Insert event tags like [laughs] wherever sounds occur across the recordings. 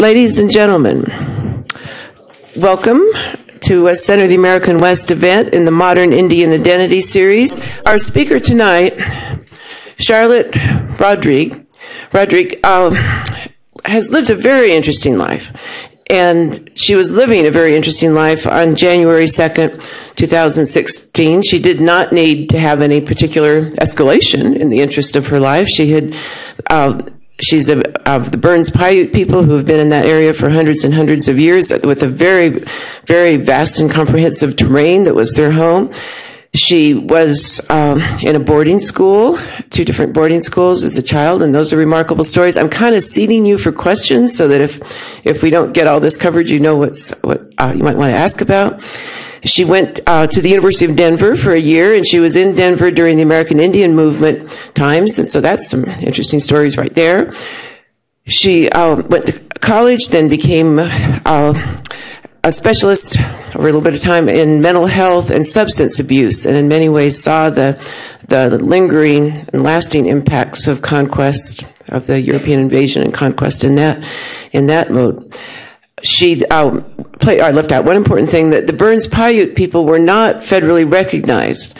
Ladies and gentlemen, welcome to a Center of the American West event in the Modern Indian Identity series. Our speaker tonight, Charlotte Roderique, Roderique uh, has lived a very interesting life. And she was living a very interesting life on January 2nd, 2016. She did not need to have any particular escalation in the interest of her life. She had uh, she's a, of the Burns Paiute people who have been in that area for hundreds and hundreds of years with a very, very vast and comprehensive terrain that was their home. She was um, in a boarding school, two different boarding schools as a child, and those are remarkable stories. I'm kind of seeding you for questions so that if if we don't get all this covered, you know what's what uh, you might want to ask about. She went uh, to the University of Denver for a year, and she was in Denver during the American Indian Movement times, and so that's some interesting stories right there. She uh, went to college, then became uh, a specialist over a little bit of time in mental health and substance abuse, and in many ways saw the the lingering and lasting impacts of conquest of the European invasion and conquest in that in that mode she uh, play, I left out one important thing that the Burns Paiute people were not federally recognized.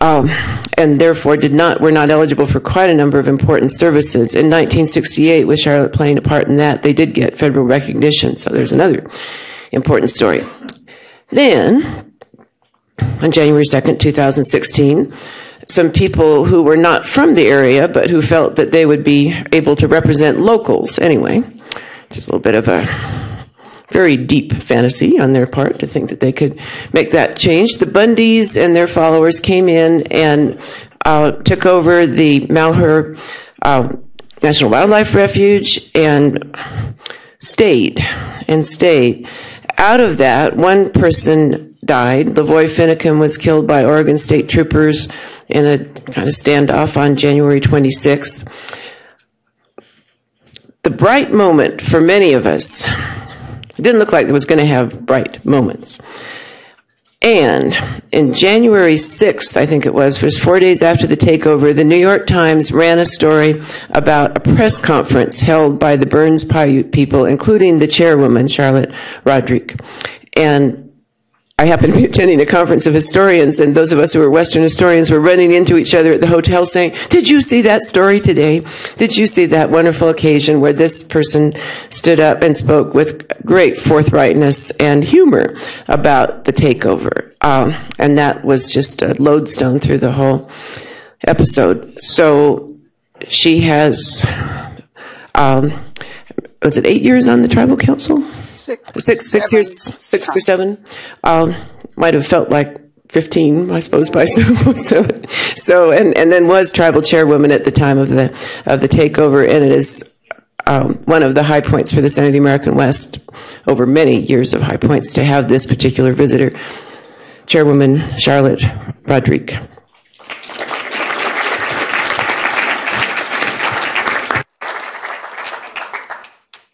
Um, and therefore did not were not eligible for quite a number of important services. In 1968, with Charlotte playing a part in that, they did get federal recognition. So there's another important story. Then, on January 2nd, 2016, some people who were not from the area but who felt that they would be able to represent locals anyway, just a little bit of a very deep fantasy on their part to think that they could make that change. The Bundys and their followers came in and uh, took over the Malheur uh, National Wildlife Refuge and stayed and stayed. Out of that, one person died. Lavoy Finicum was killed by Oregon State troopers in a kind of standoff on January 26th. The bright moment for many of us it didn't look like it was going to have bright moments. And in January 6th, I think it was, was four days after the takeover, the New York Times ran a story about a press conference held by the Burns Paiute people, including the chairwoman, Charlotte Roderique. And I happened to be attending a conference of historians, and those of us who were Western historians were running into each other at the hotel saying, Did you see that story today? Did you see that wonderful occasion where this person stood up and spoke with great forthrightness and humor about the takeover? Um, and that was just a lodestone through the whole episode. So she has, um, was it eight years on the tribal council? Six, six, six years, six or seven. Um, might have felt like 15, I suppose, by [laughs] so, so, and, and then was tribal chairwoman at the time of the, of the takeover. And it is, um, one of the high points for the Center of the American West over many years of high points to have this particular visitor, Chairwoman Charlotte Roderique.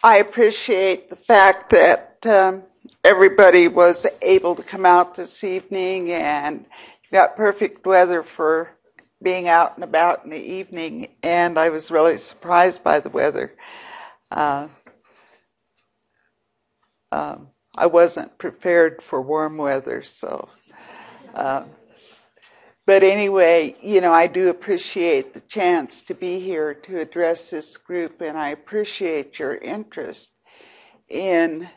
I appreciate the fact that um, everybody was able to come out this evening and you got perfect weather for being out and about in the evening, and I was really surprised by the weather. Uh, um, I wasn't prepared for warm weather, so. Uh, but anyway, you know, I do appreciate the chance to be here to address this group, and I appreciate your interest in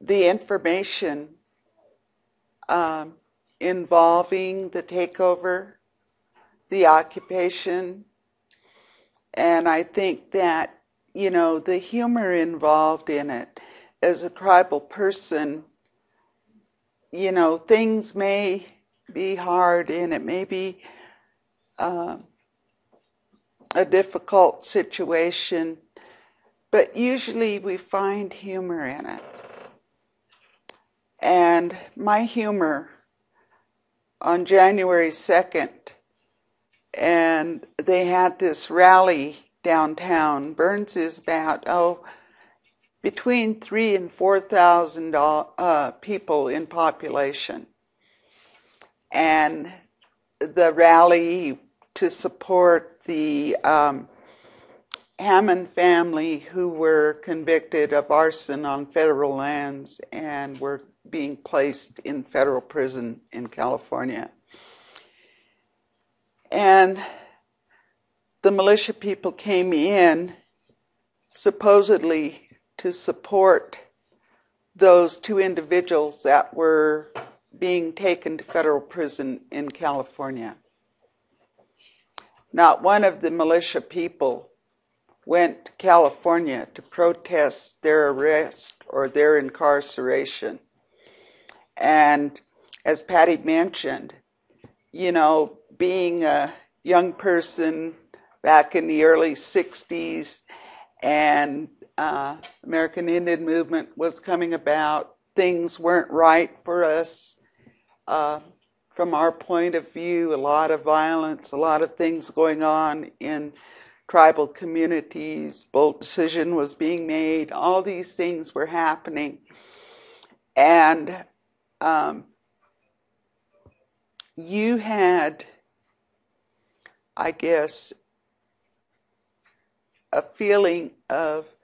the information um, involving the takeover, the occupation, and I think that, you know, the humor involved in it as a tribal person, you know, things may be hard and it may be uh, a difficult situation, but usually we find humor in it. And my humor on January 2nd, and they had this rally downtown. Burns is about, oh, between three and 4,000 uh, people in population and the rally to support the um, Hammond family who were convicted of arson on federal lands and were being placed in federal prison in California. And the militia people came in supposedly to support those two individuals that were being taken to federal prison in California. Not one of the militia people went to California to protest their arrest or their incarceration. And as Patty mentioned, you know, being a young person back in the early 60s and uh, American Indian movement was coming about, things weren't right for us. Uh, from our point of view, a lot of violence, a lot of things going on in tribal communities. Bold decision was being made. All these things were happening, and um, you had, I guess, a feeling of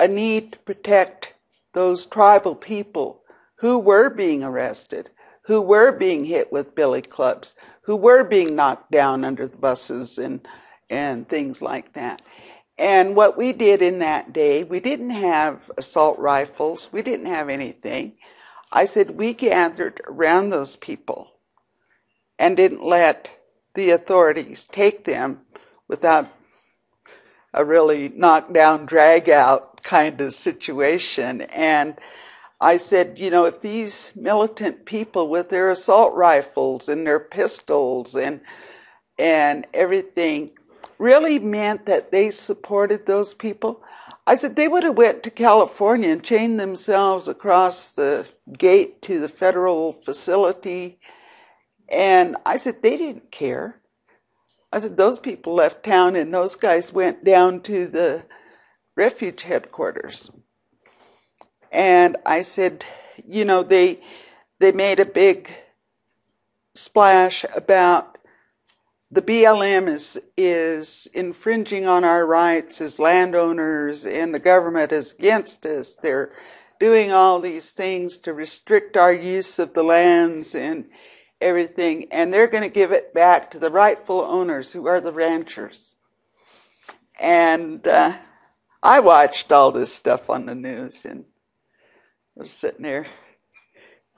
a need to protect those tribal people who were being arrested, who were being hit with billy clubs, who were being knocked down under the buses and, and things like that. And what we did in that day, we didn't have assault rifles, we didn't have anything. I said we gathered around those people and didn't let the authorities take them without a really knockdown, drag out kind of situation. And I said, you know, if these militant people with their assault rifles and their pistols and and everything really meant that they supported those people, I said they would have went to California and chained themselves across the gate to the federal facility. And I said they didn't care. I said, those people left town and those guys went down to the refuge headquarters. And I said, you know, they they made a big splash about the BLM is is infringing on our rights as landowners and the government is against us. They're doing all these things to restrict our use of the lands and everything, and they're going to give it back to the rightful owners, who are the ranchers. And uh, I watched all this stuff on the news, and I was sitting there,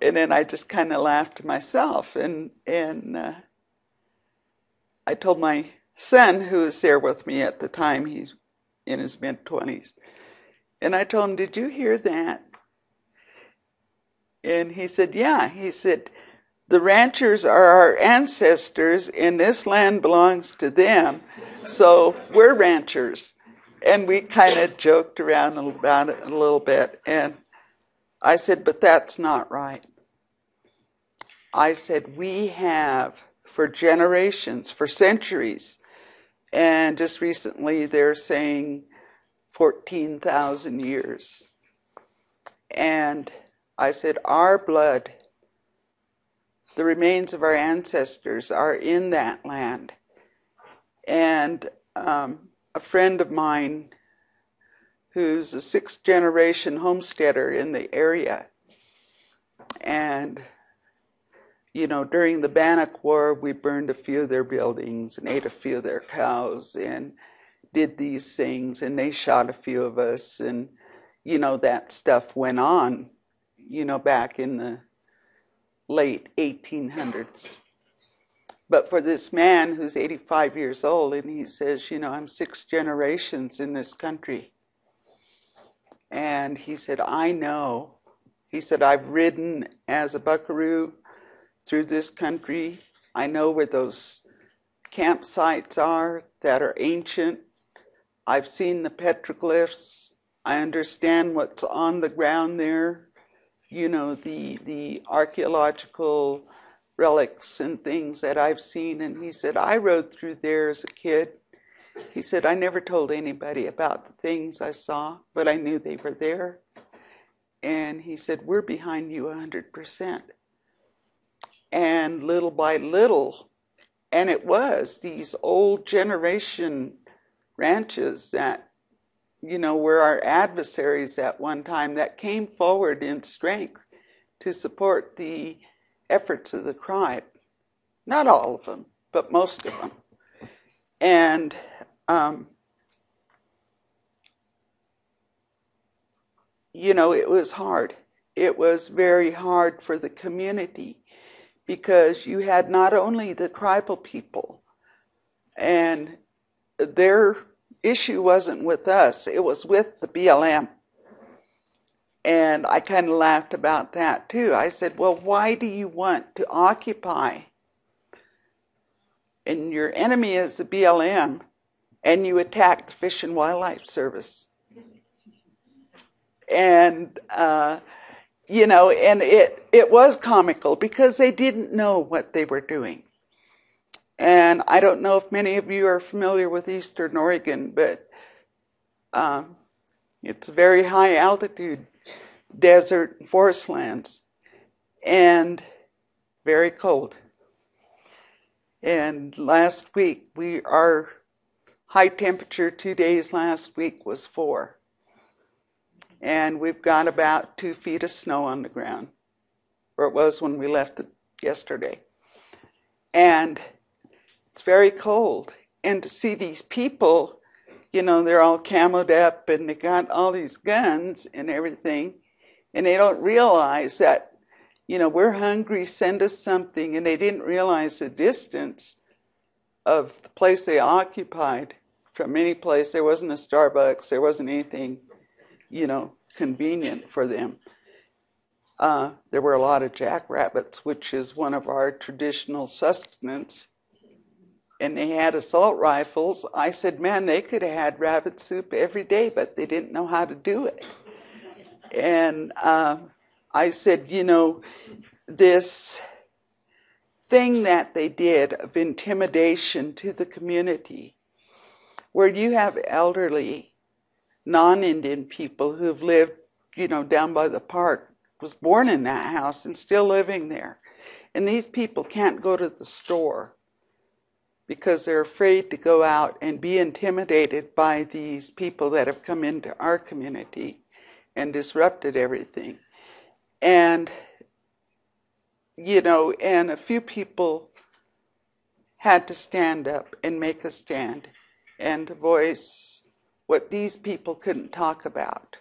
and then I just kind of laughed to myself, and and uh, I told my son, who was there with me at the time, he's in his mid twenties, and I told him, "Did you hear that?" And he said, "Yeah." He said the ranchers are our ancestors, and this land belongs to them. So we're ranchers. And we kind of joked around about it a little bit. And I said, but that's not right. I said, we have for generations, for centuries, and just recently they're saying 14,000 years. And I said, our blood the remains of our ancestors are in that land. And um, a friend of mine who's a sixth generation homesteader in the area. And, you know, during the Bannock War, we burned a few of their buildings and ate a few of their cows and did these things, and they shot a few of us. And, you know, that stuff went on, you know, back in the late 1800s. But for this man who's 85 years old, and he says, You know, I'm six generations in this country. And he said, I know. He said, I've ridden as a buckaroo through this country. I know where those campsites are that are ancient. I've seen the petroglyphs. I understand what's on the ground there you know, the, the archaeological relics and things that I've seen. And he said, I rode through there as a kid. He said, I never told anybody about the things I saw, but I knew they were there. And he said, We're behind you 100%. And little by little, and it was these old generation ranches that, you know, were our adversaries at one time that came forward in strength to support the efforts of the tribe. Not all of them, but most of them. And um, you know, it was hard. It was very hard for the community because you had not only the tribal people, and their issue wasn't with us, it was with the BLM. And I kind of laughed about that too. I said, Well, why do you want to occupy? And your enemy is the BLM, and you attack the Fish and Wildlife Service and uh, you know, and it it was comical because they didn't know what they were doing. And I don't know if many of you are familiar with Eastern Oregon, but um, it's very high altitude desert forest lands and very cold. And last week, we our high temperature two days last week was four and we've got about two feet of snow on the ground, or it was when we left it yesterday. And it's very cold. And to see these people, you know, they're all camoed up and they got all these guns and everything, and they don't realize that, you know, we're hungry, send us something, and they didn't realize the distance of the place they occupied from any place. There wasn't a Starbucks, there wasn't anything you know, convenient for them. Uh, there were a lot of jackrabbits, which is one of our traditional sustenance. And they had assault rifles. I said, man, they could have had rabbit soup every day, but they didn't know how to do it. And uh, I said, you know, this thing that they did of intimidation to the community, where you have elderly non-Indian people who've lived, you know, down by the park, was born in that house and still living there. And these people can't go to the store because they're afraid to go out and be intimidated by these people that have come into our community and disrupted everything. And, you know, and a few people had to stand up and make a stand and voice what these people couldn't talk about,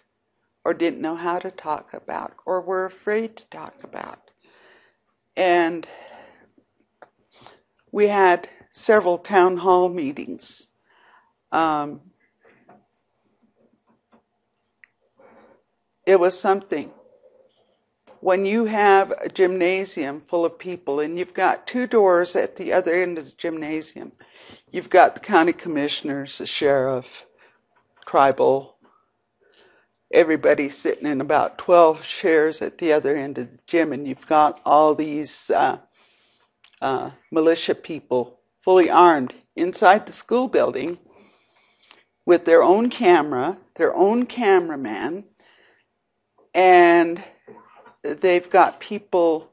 or didn't know how to talk about, or were afraid to talk about. And we had several town hall meetings. Um, it was something. When you have a gymnasium full of people and you've got two doors at the other end of the gymnasium, you've got the county commissioners, the sheriff, tribal. Everybody sitting in about 12 chairs at the other end of the gym, and you've got all these uh, uh, militia people fully armed inside the school building with their own camera, their own cameraman, and they've got people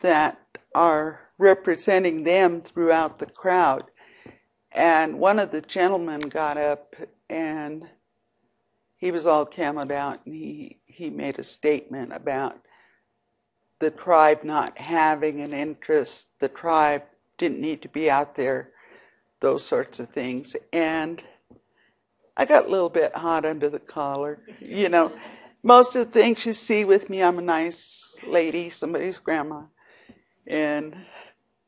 that are representing them throughout the crowd. And one of the gentlemen got up and he was all camoed out and he, he made a statement about the tribe not having an interest, the tribe didn't need to be out there, those sorts of things. And I got a little bit hot under the collar. You know, most of the things you see with me, I'm a nice lady, somebody's grandma, and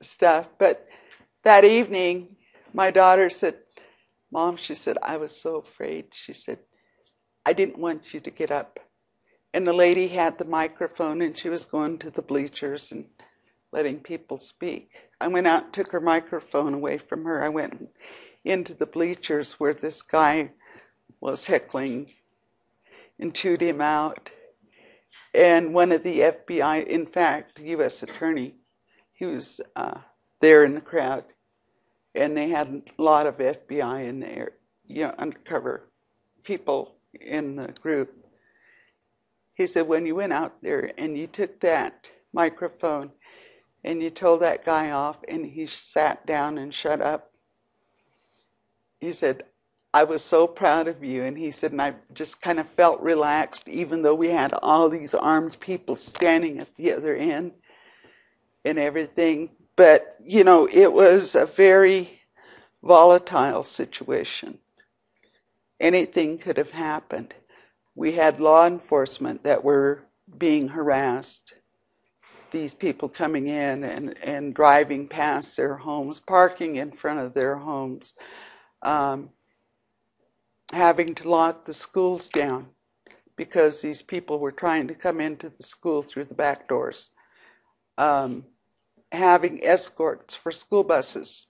stuff. But that evening, my daughter said, Mom, she said, I was so afraid. She said, I didn't want you to get up. And the lady had the microphone and she was going to the bleachers and letting people speak. I went out took her microphone away from her. I went into the bleachers where this guy was heckling and chewed him out. And one of the FBI, in fact, U.S. attorney, he was uh, there in the crowd and they had a lot of FBI in there, you know, undercover people in the group. He said, when you went out there and you took that microphone and you told that guy off and he sat down and shut up, he said, I was so proud of you. And he said, and I just kind of felt relaxed, even though we had all these armed people standing at the other end and everything. But, you know, it was a very volatile situation. Anything could have happened. We had law enforcement that were being harassed. These people coming in and, and driving past their homes, parking in front of their homes. Um, having to lock the schools down because these people were trying to come into the school through the back doors. Um, having escorts for school buses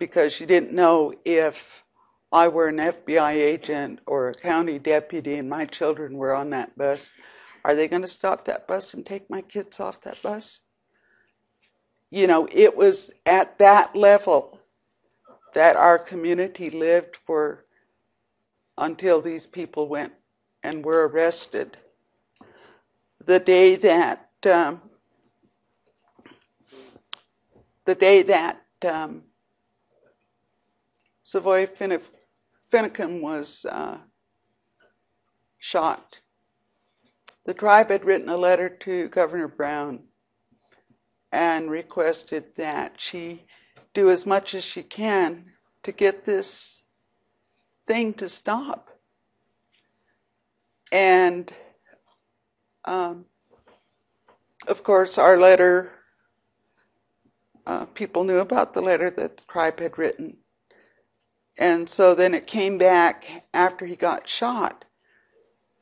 because you didn't know if I were an FBI agent or a county deputy and my children were on that bus. Are they going to stop that bus and take my kids off that bus? You know, it was at that level that our community lived for until these people went and were arrested. The day that um, the day that um, Lavoy Finicum was uh, shot, the tribe had written a letter to Governor Brown and requested that she do as much as she can to get this thing to stop. And um, of course, our letter, uh, people knew about the letter that the tribe had written. And so then it came back after he got shot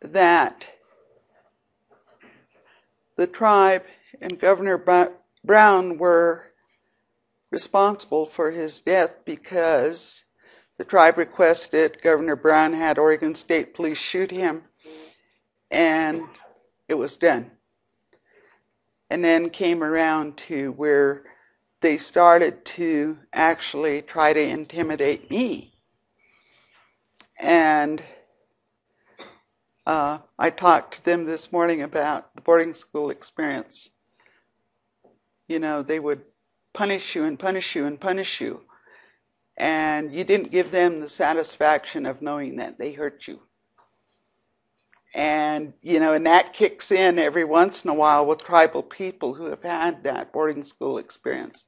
that the tribe and Governor Brown were responsible for his death because the tribe requested Governor Brown had Oregon State Police shoot him, and it was done. And then came around to where they started to actually try to intimidate me. And uh, I talked to them this morning about the boarding school experience. You know, they would punish you and punish you and punish you. And you didn't give them the satisfaction of knowing that they hurt you. And, you know, and that kicks in every once in a while with tribal people who have had that boarding school experience.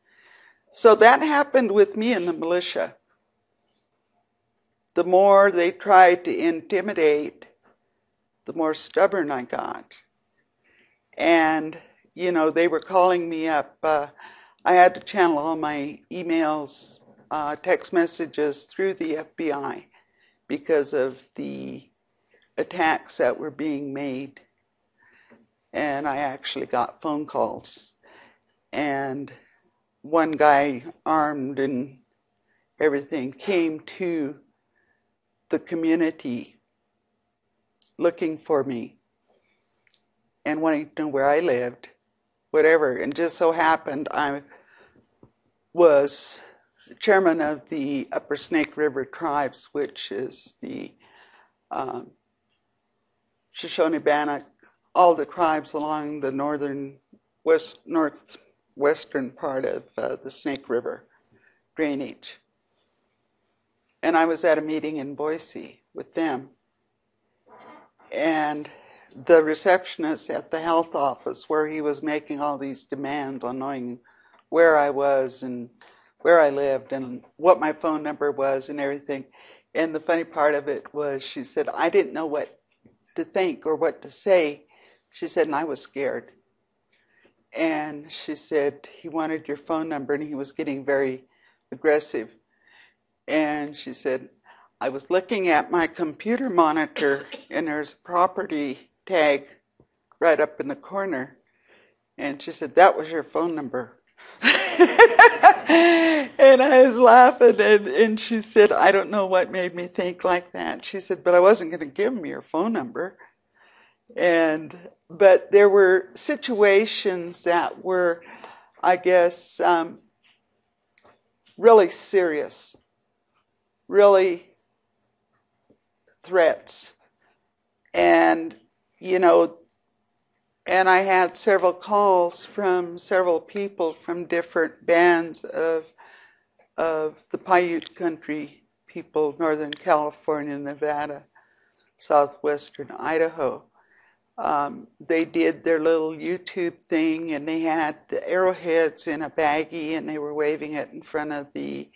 So that happened with me in the militia. The more they tried to intimidate, the more stubborn I got. And, you know, they were calling me up. Uh, I had to channel all my emails, uh, text messages through the FBI because of the attacks that were being made. And I actually got phone calls. And one guy, armed and everything, came to the community looking for me and wanting to know where I lived whatever. And just so happened I was chairman of the Upper Snake River Tribes, which is the um, Shoshone Bannock, all the tribes along the northern west northwestern part of uh, the Snake River drainage. And I was at a meeting in Boise with them. And the receptionist at the health office where he was making all these demands on knowing where I was and where I lived and what my phone number was and everything. And the funny part of it was she said, I didn't know what to think or what to say. She said, and I was scared. And she said, he wanted your phone number and he was getting very aggressive. And she said, I was looking at my computer monitor and there's a property tag right up in the corner. And she said, That was your phone number. [laughs] and I was laughing, and, and she said, I don't know what made me think like that. She said, But I wasn't going to give him your phone number. And, but there were situations that were, I guess, um, really serious, really threats. And you know, and I had several calls from several people from different bands of of the Paiute country people, Northern California, Nevada, southwestern Idaho. Um, they did their little YouTube thing and they had the arrowheads in a baggie and they were waving it in front of the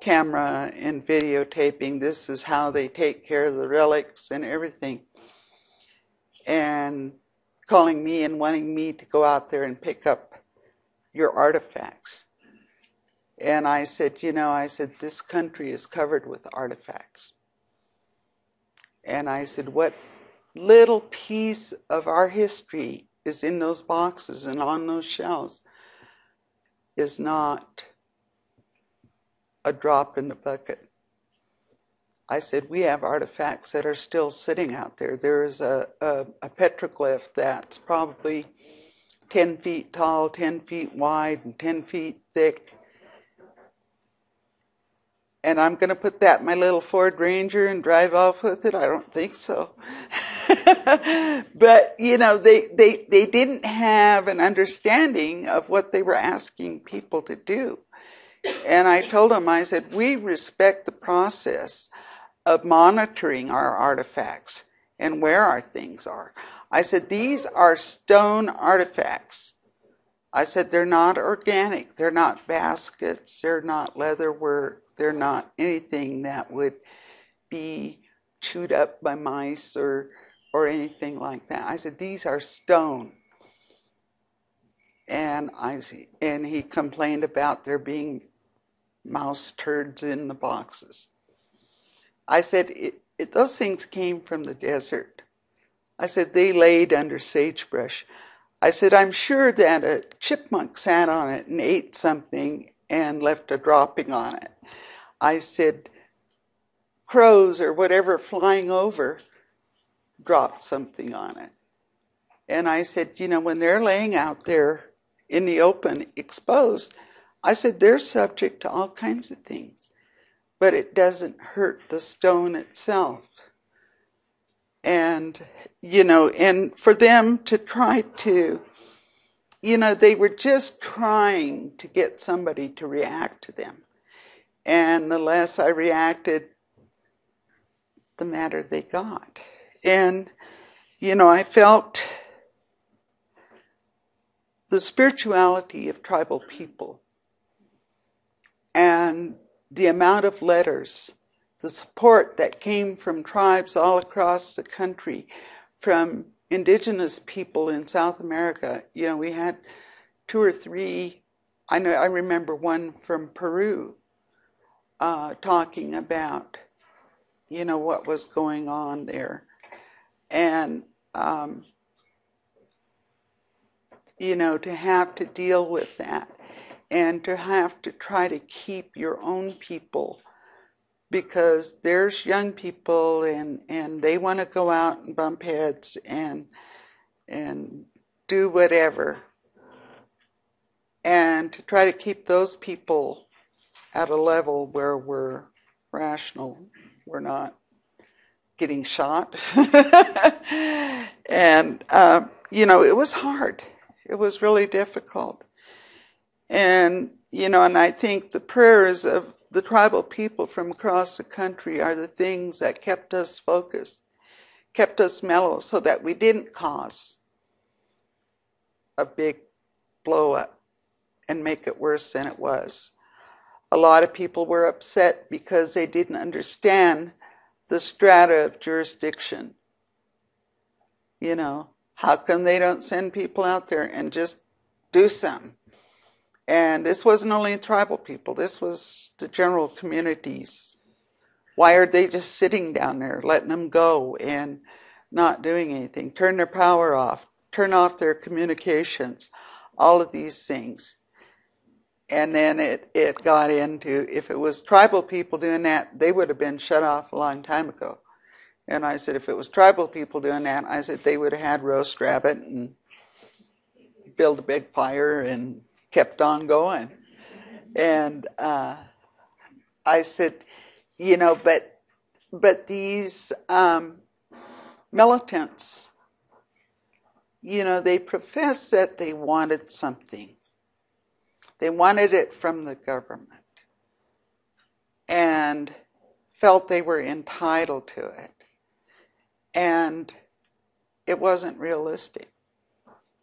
camera and videotaping. This is how they take care of the relics and everything. And calling me and wanting me to go out there and pick up your artifacts. And I said, you know, I said, this country is covered with artifacts. And I said, what little piece of our history is in those boxes and on those shelves is not a drop in the bucket. I said, we have artifacts that are still sitting out there. There is a, a, a petroglyph that's probably 10 feet tall, 10 feet wide, and 10 feet thick. And I'm going to put that in my little Ford Ranger and drive off with it? I don't think so. [laughs] [laughs] but, you know, they, they, they didn't have an understanding of what they were asking people to do. And I told them, I said, we respect the process of monitoring our artifacts and where our things are. I said, These are stone artifacts. I said, They're not organic. They're not baskets. They're not leather work. They're not anything that would be chewed up by mice or, or anything like that. I said, These are stone. And I and he complained about there being mouse turds in the boxes. I said, it, it, those things came from the desert. I said, they laid under sagebrush. I said, I'm sure that a chipmunk sat on it and ate something and left a dropping on it. I said, crows or whatever flying over dropped something on it. And I said, you know, when they're laying out there in the open, exposed, I said, they're subject to all kinds of things, but it doesn't hurt the stone itself. And you know and for them to try to you know they were just trying to get somebody to react to them. And the less i reacted the madder they got and you know i felt the spirituality of tribal people and the amount of letters the support that came from tribes all across the country, from indigenous people in South America. You know, we had two or three. I know. I remember one from Peru uh, talking about, you know, what was going on there, and um, you know, to have to deal with that, and to have to try to keep your own people because there's young people and and they want to go out and bump heads and and do whatever. And to try to keep those people at a level where we're rational we're not getting shot. [laughs] And uh, you know it was hard. It was really difficult. And you know and i think the prayers of the tribal people from across the country are the things that kept us focused, kept us mellow, so that we didn't cause a big blow up and make it worse than it was. A lot of people were upset because they didn't understand the strata of jurisdiction. You know, how come they don't send people out there and just do something? And this wasn't only tribal people, this was the general communities. Why are they just sitting down there, letting them go and not doing anything? Turn their power off, turn off their communications, all of these things. And then it, it got into if it was tribal people doing that, they would have been shut off a long time ago. And I said, if it was tribal people doing that, I said they would have had roast rabbit and build a big fire and kept on going. And uh, I said, you know, but but these um, militants, you know, they profess that they wanted something. They wanted it from the government. and felt they were entitled to it. And it wasn't realistic.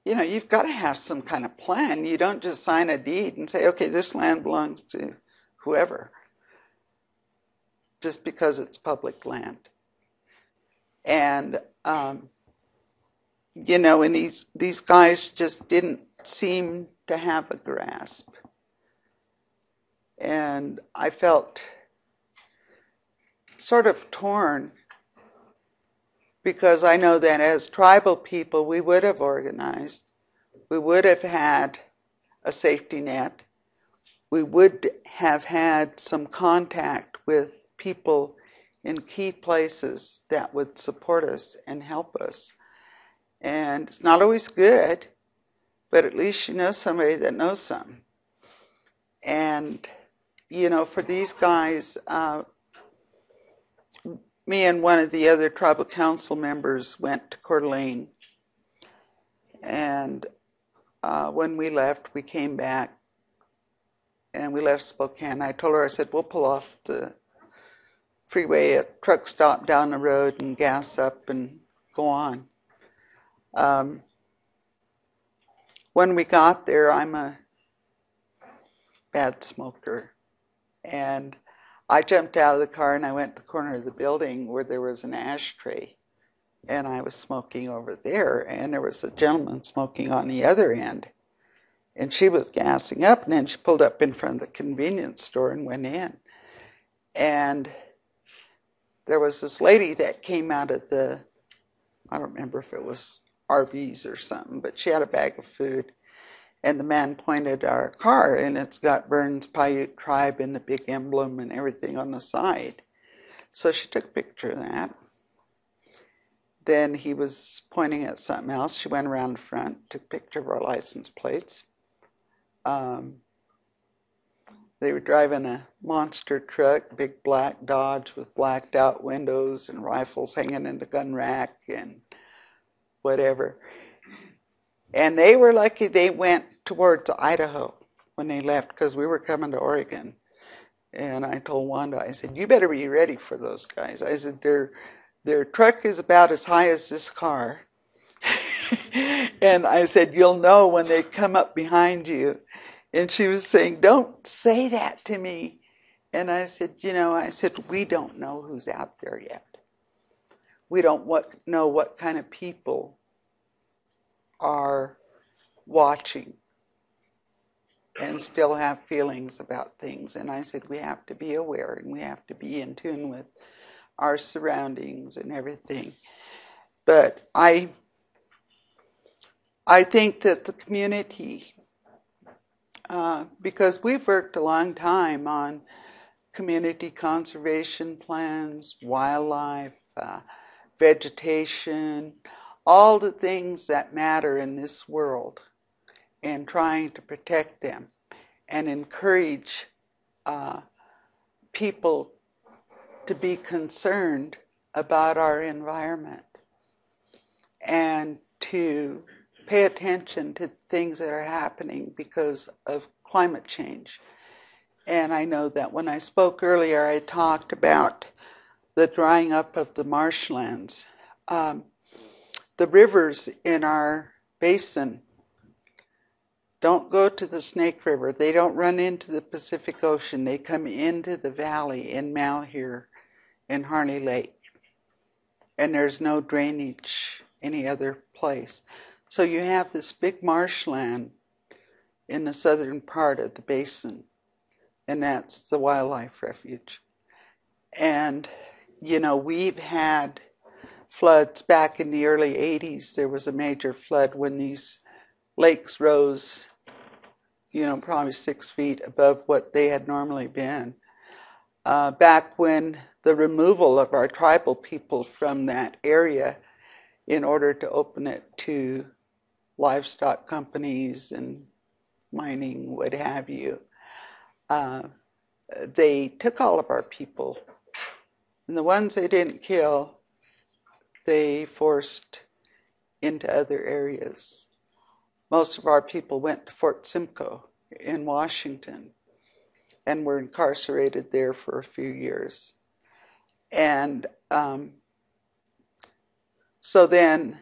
You know, you've got to have some kind of plan. You don't just sign a deed and say, okay, this land belongs to whoever, just because it's public land. And, um, you know, and these, these guys just didn't seem to have a grasp. And I felt sort of torn because I know that as tribal people, we would have organized, we would have had a safety net, we would have had some contact with people in key places that would support us and help us. And it's not always good, but at least you know somebody that knows some. And, you know, for these guys, uh, me and one of the other tribal council members went to Coeur d'Alene. And uh, when we left, we came back and we left Spokane. I told her, I said, we'll pull off the freeway at truck stop down the road and gas up and go on. Um, when we got there, I'm a bad smoker. And I jumped out of the car and I went to the corner of the building where there was an ashtray. And I was smoking over there, and there was a gentleman smoking on the other end. And she was gassing up, and then she pulled up in front of the convenience store and went in. And there was this lady that came out of the, I don't remember if it was Arby's or something, but she had a bag of food and the man pointed our car, and it's got Burns Paiute Tribe and the big emblem and everything on the side. So she took a picture of that. Then he was pointing at something else. She went around the front, took a picture of our license plates. Um, they were driving a monster truck, big black Dodge with blacked out windows and rifles hanging in the gun rack and whatever. And they were lucky they went towards Idaho when they left because we were coming to Oregon. And I told Wanda, I said, "You better be ready for those guys." I said, "Their their truck is about as high as this car." [laughs] and I said, "You'll know when they come up behind you." And she was saying, "Don't say that to me." And I said, "You know, I said we don't know who's out there yet. We don't what, know what kind of people are watching and still have feelings about things. And I said, we have to be aware and we have to be in tune with our surroundings and everything. But I, I think that the community, uh, because we've worked a long time on community conservation plans, wildlife, uh, vegetation, all the things that matter in this world and trying to protect them and encourage uh, people to be concerned about our environment and to pay attention to things that are happening because of climate change. And I know that when I spoke earlier, I talked about the drying up of the marshlands. Um, the rivers in our basin don't go to the Snake River. They don't run into the Pacific Ocean. They come into the valley in Malheur in Harney Lake. And there's no drainage any other place. So you have this big marshland in the southern part of the basin, and that's the wildlife refuge. And, you know, we've had floods back in the early 80s. There was a major flood when these lakes rose you know, probably six feet above what they had normally been. Uh, back when the removal of our tribal people from that area in order to open it to livestock companies and mining, what have you, uh, they took all of our people. And the ones they didn't kill, they forced into other areas most of our people went to Fort Simcoe in Washington. and were incarcerated there for a few years. And um, so then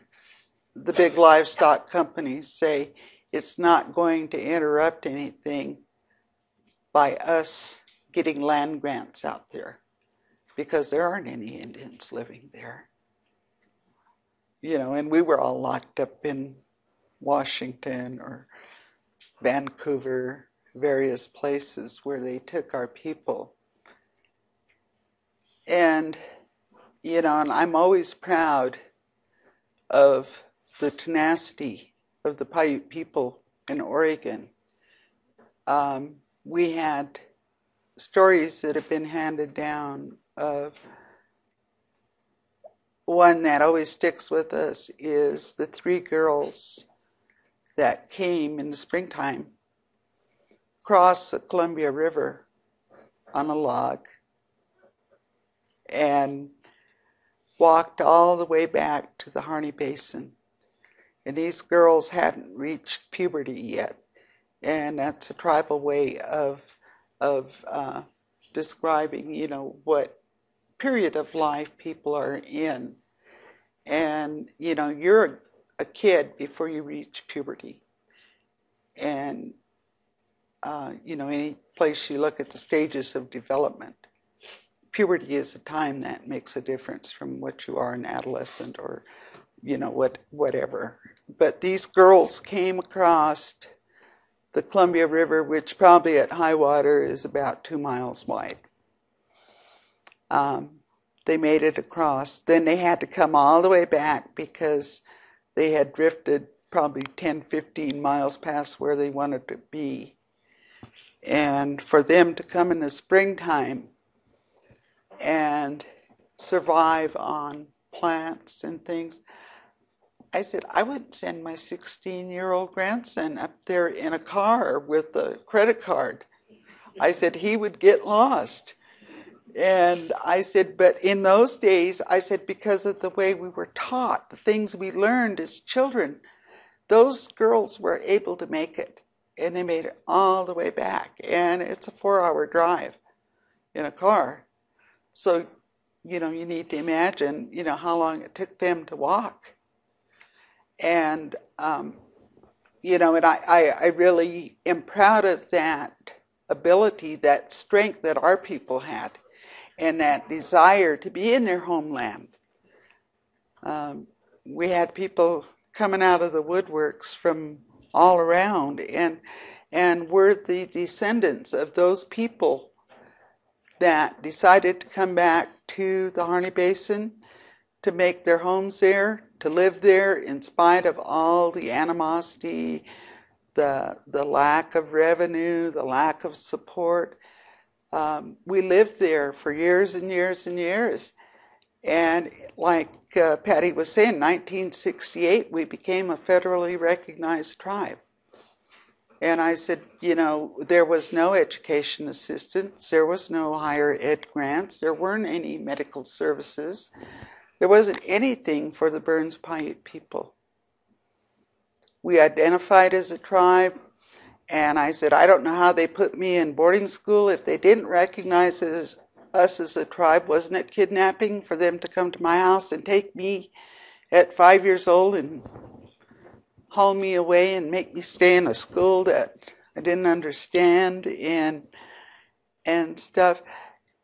the big livestock companies say it's not going to interrupt anything by us getting land grants out there because there aren't any Indians living there. You know, and we were all locked up in Washington or Vancouver, various places where they took our people. And, you know, and I'm always proud of the tenacity of the Paiute people in Oregon. Um, we had stories that have been handed down of one that always sticks with us is the three girls that came in the springtime across the Columbia River on a log and walked all the way back to the Harney Basin. And these girls hadn't reached puberty yet. And that's a tribal way of, of uh, describing, you know, what period of life people are in. And, you know, you're a kid before you reach puberty. And, uh, you know, any place you look at the stages of development, puberty is a time that makes a difference from what you are an adolescent or, you know, what whatever. But these girls came across the Columbia River, which probably at high water is about two miles wide. Um, they made it across. Then they had to come all the way back because they had drifted probably 10, 15 miles past where they wanted to be. And for them to come in the springtime and survive on plants and things, I said, I wouldn't send my 16 year old grandson up there in a car with a credit card. I said, he would get lost. And I said, but in those days, I said, because of the way we were taught, the things we learned as children, those girls were able to make it. And they made it all the way back. And it's a four hour drive in a car. So, you know, you need to imagine, you know, how long it took them to walk. And, um, you know, and I, I, I really am proud of that ability, that strength that our people had and that desire to be in their homeland. Um, we had people coming out of the woodworks from all around, and and we're the descendants of those people that decided to come back to the Harney Basin to make their homes there, to live there in spite of all the animosity, the the lack of revenue, the lack of support um, we lived there for years and years and years. And like uh, Patty was saying, 1968, we became a federally recognized tribe. And I said, you know, there was no education assistance, there was no higher ed grants, there weren't any medical services, there wasn't anything for the Burns Paiute people. We identified as a tribe, and I said, I don't know how they put me in boarding school if they didn't recognize us, us as a tribe. Wasn't it kidnapping for them to come to my house and take me at five years old and haul me away and make me stay in a school that I didn't understand and and stuff.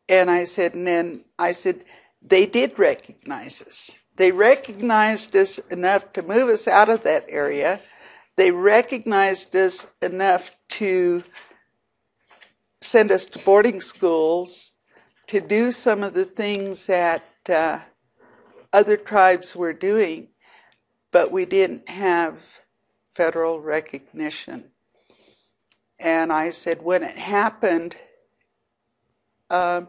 And I said, and then I said, they did recognize us. They recognized us enough to move us out of that area they recognized us enough to send us to boarding schools to do some of the things that uh, other tribes were doing, but we didn't have federal recognition. And I said, when it happened, uh,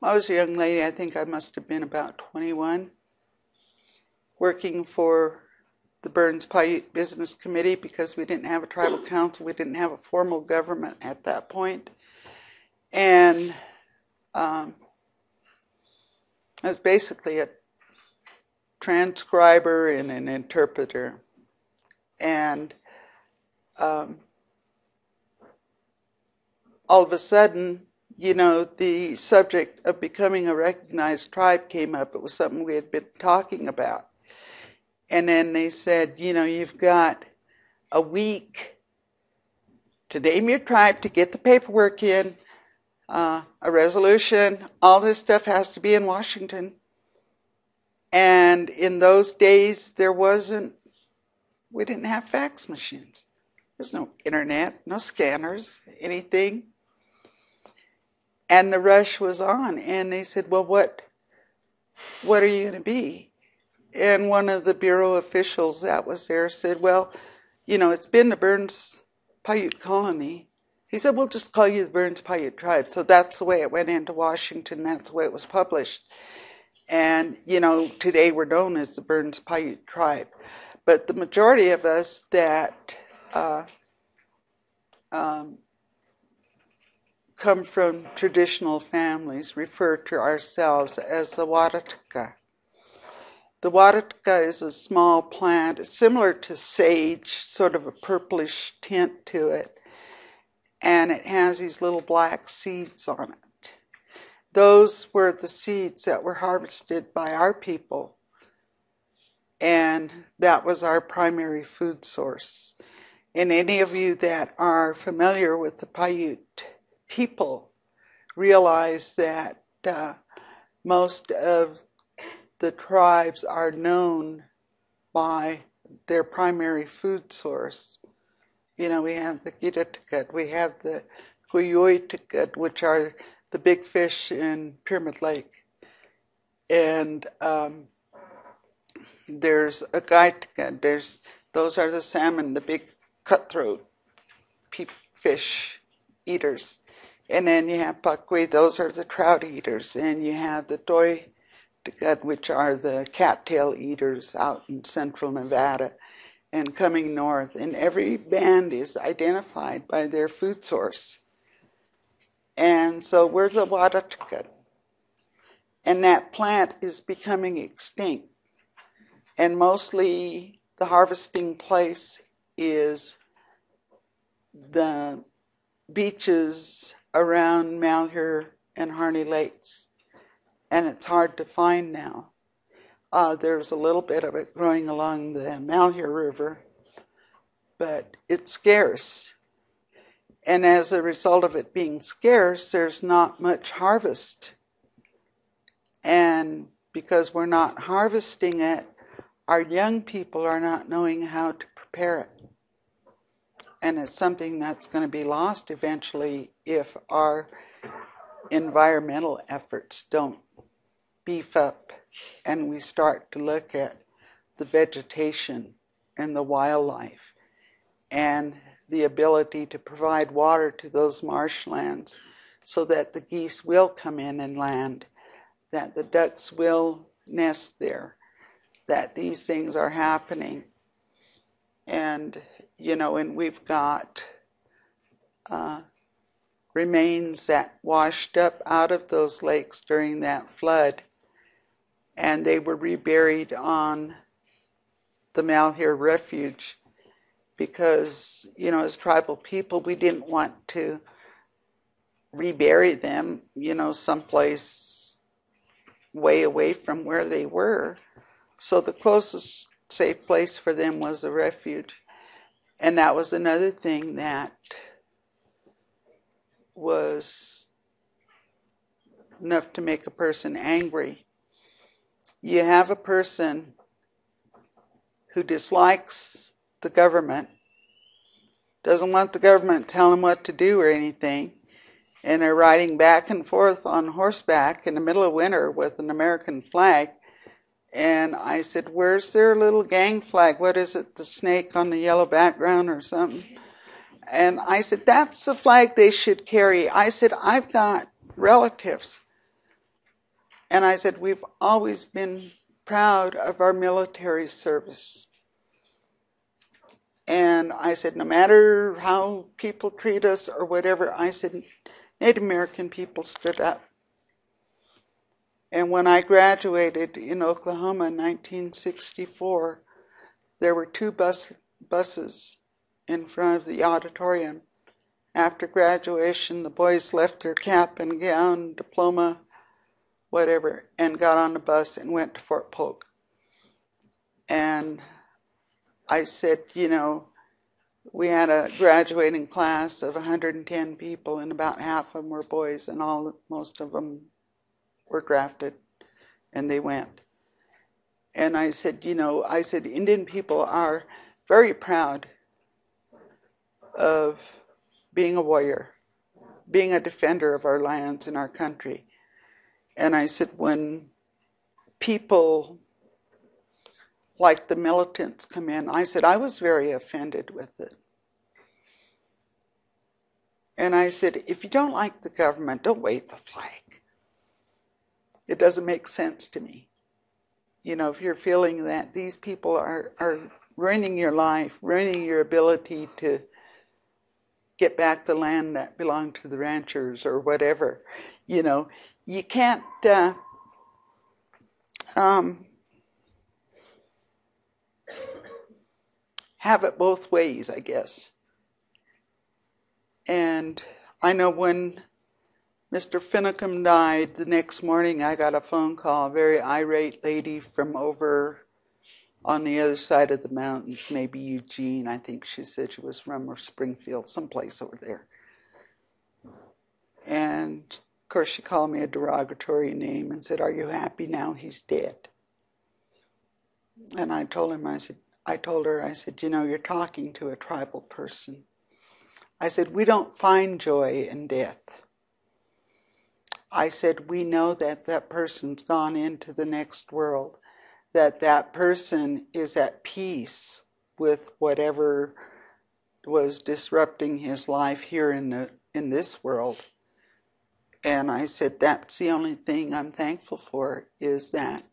I was a young lady, I think I must have been about 21, working for the Burns Paiute Business Committee because we didn't have a tribal council, we didn't have a formal government at that point. And um, I was basically a transcriber and an interpreter. And um, all of a sudden, you know, the subject of becoming a recognized tribe came up. It was something we had been talking about. And then they said, you know, you've got a week to name your tribe, to get the paperwork in, uh, a resolution, all this stuff has to be in Washington. And in those days, there wasn't, we didn't have fax machines. There's no internet, no scanners, anything. And the rush was on. And they said, Well, what, what are you going to be? And one of the Bureau officials that was there said, Well, you know, it's been the Burns Paiute colony. He said, We'll just call you the Burns Paiute tribe. So that's the way it went into Washington. That's the way it was published. And, you know, today we're known as the Burns Paiute tribe. But the majority of us that uh, um, come from traditional families refer to ourselves as the Wadatika. The Wadatika is a small plant, similar to sage, sort of a purplish tint to it, and it has these little black seeds on it. Those were the seeds that were harvested by our people, and that was our primary food source. And any of you that are familiar with the Paiute people realize that uh, most of the tribes are known by their primary food source. You know, we have the Gitatikut, we have the Kuyuitikut, which are the big fish in Pyramid Lake. And um, there's a Gaitika, there's those are the salmon, the big cutthroat fish eaters. And then you have Pakwe, those are the trout eaters. And you have the Which are the cattail eaters out in central Nevada and coming north. And every band is identified by their food source. And so we're the Wadatukat. And that plant is becoming extinct. And mostly the harvesting place is the beaches around Malheur and Harney Lakes. And it's hard to find now. Uh, there's a little bit of it growing along the Malheur River, but it's scarce. And as a result of it being scarce, there's not much harvest. And because we're not harvesting it, our young people are not knowing how to prepare it. And it's something that's going to be lost eventually if our environmental efforts don't beef up and we start to look at the vegetation and the wildlife and the ability to provide water to those marshlands so that the geese will come in and land, that the ducks will nest there, that these things are happening. And, you know, and we've got uh, remains that washed up out of those lakes during that flood, and they were reburied on the Malheur Refuge because, you know, as tribal people, we didn't want to rebury them, you know, someplace way away from where they were. So the closest safe place for them was a refuge. And that was another thing that was enough to make a person angry. You have a person who dislikes the government, doesn't want the government telling what to do or anything, and they're riding back and forth on horseback in the middle of winter with an American flag. And I said, Where's their little gang flag? What is it, the snake on the yellow background or something? And I said, That's the flag they should carry. I said, I've got relatives. And I said, We've always been proud of our military service. And I said, no matter how people treat us or whatever, I said, Native American people stood up. And when I graduated in Oklahoma in 1964, there were two bus, buses in front of the auditorium, after graduation, the boys left their cap and gown, diploma, whatever, and got on the bus and went to Fort Polk. And I said, you know, we had a graduating class of 110 people, and about half of them were boys, and all most of them were drafted, and they went. And I said, you know, I said Indian people are very proud of being a warrior, being a defender of our lands and our country. And I said, when people like the militants come in, I said, I was very offended with it. And I said, if you don't like the government, don't wave the flag. It doesn't make sense to me. You know, if you're feeling that these people are, are ruining your life, ruining your ability to get back the land that belonged to the ranchers or whatever. You know, you can't. Uh, um, have it both ways, I guess. And I know when Mr. Finicum died, the next morning I got a phone call, a very irate lady from over on the other side of the mountains, maybe Eugene, I think she said she was from, or Springfield, someplace over there. And course, she called me a derogatory name and said, Are you happy now he's dead? And I told him, I said, I told her, I said, You know, you're talking to a tribal person. I said, We don't find joy in death. I said, We know that that person's gone into the next world that that person is at peace with whatever was disrupting his life here in the in this world. And I said that's the only thing I'm thankful for is that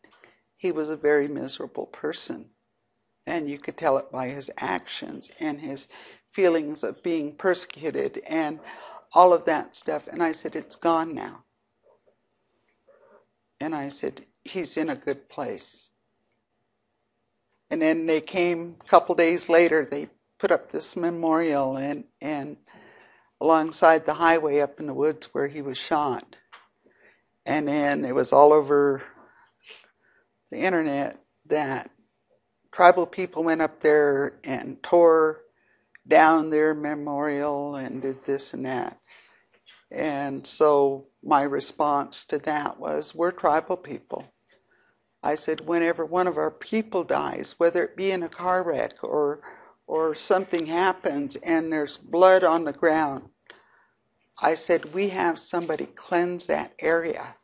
he was a very miserable person. And you could tell it by his actions and his feelings of being persecuted and all of that stuff. And I said, It's gone now. And I said, He's in a good place. And then they came a couple days later, they put up this memorial and, and alongside the highway up in the woods where he was shot. And then it was all over the internet that tribal people went up there and tore down their memorial and did this and that. And so my response to that was, we're tribal people. I said, whenever one of our people dies, whether it be in a car wreck or or something happens and there's blood on the ground, I said, we have somebody cleanse that area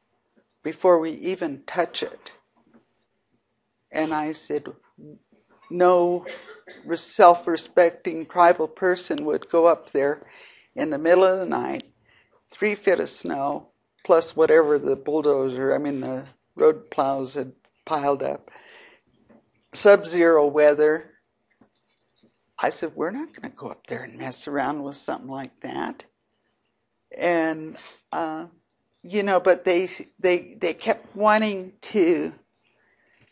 before we even touch it. And I said, no self respecting tribal person would go up there in the middle of the night, three feet of snow, plus whatever the bulldozer, I mean, the road plows had piled up. Sub zero weather. I said, We're not going to go up there and mess around with something like that. And, uh, you know, but they, they, they kept wanting to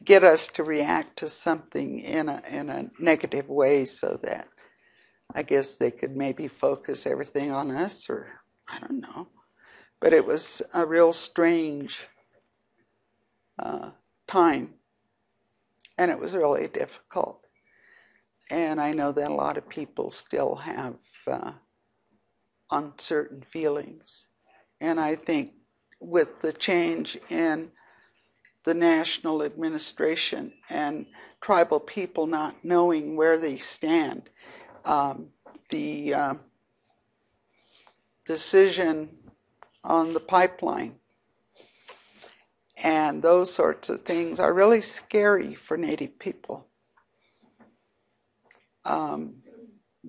get us to react to something in a, in a negative way so that I guess they could maybe focus everything on us, or I don't know. But it was a real strange uh, time. And it was really difficult. And I know that a lot of people still have uh, uncertain feelings. And I think with the change in the national administration and tribal people not knowing where they stand, um, the uh, decision on the pipeline and those sorts of things are really scary for Native people. Um,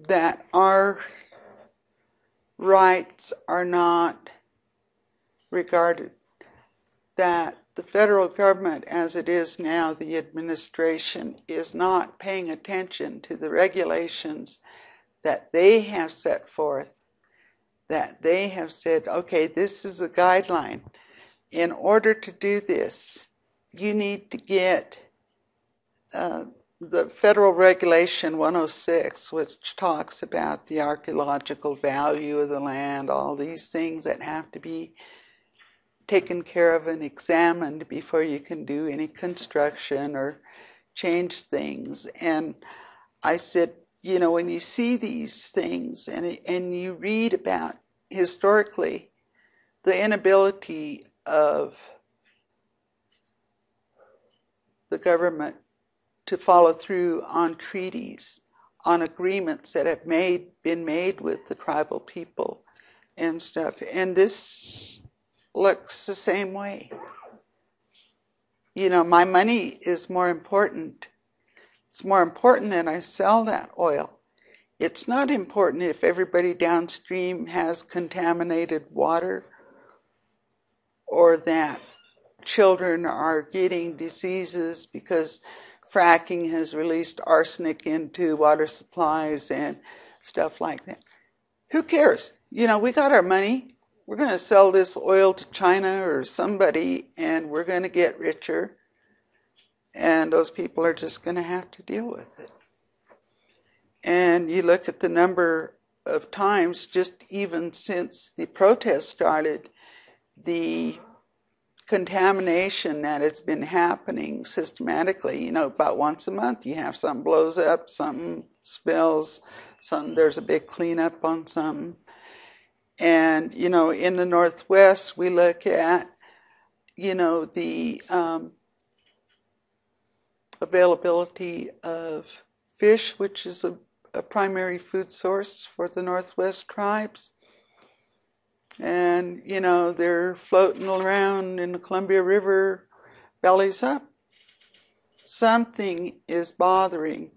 that our rights are not regarded, that the federal government, as it is now, the administration, is not paying attention to the regulations that they have set forth, that they have said, okay, this is a guideline. In order to do this, you need to get uh, the federal regulation 106, which talks about the archaeological value of the land, all these things that have to be taken care of and examined before you can do any construction or change things. And I said, you know, when you see these things and, and you read about historically the inability of the government to follow through on treaties, on agreements that have made been made with the tribal people and stuff. And this looks the same way. You know, my money is more important. It's more important that I sell that oil. It's not important if everybody downstream has contaminated water or that children are getting diseases because fracking has released arsenic into water supplies and stuff like that. Who cares? You know, we got our money. We're going to sell this oil to China or somebody and we're going to get richer. And those people are just going to have to deal with it. And you look at the number of times, just even since the protest started, the contamination that has been happening systematically. You know, about once a month you have something blows up, something spills, some there's a big cleanup on some. And you know, in the Northwest, we look at you know the um, availability of fish, which is a, a primary food source for the Northwest tribes and you know they're floating around in the Columbia River, bellies up. Something is bothering